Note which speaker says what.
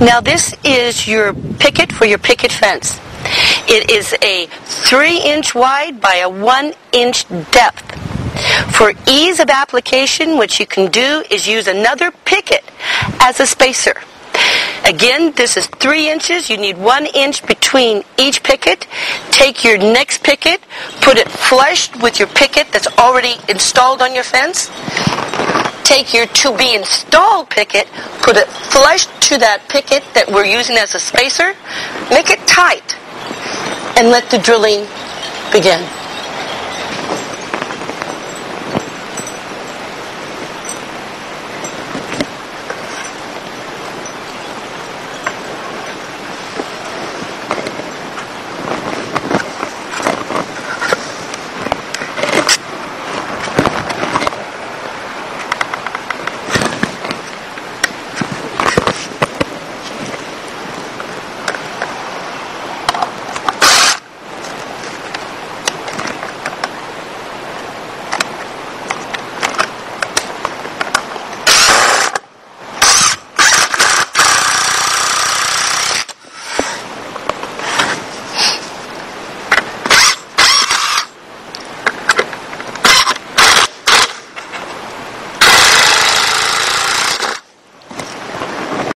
Speaker 1: Now this is your picket for your picket fence. It is a three inch wide by a one inch depth. For ease of application, what you can do is use another picket as a spacer. Again, this is three inches. You need one inch between each picket. Take your next picket, put it flush with your picket that's already installed on your fence. Take your to be installed picket, put it flush to that picket that we're using as a spacer. Make it tight and let the drilling begin.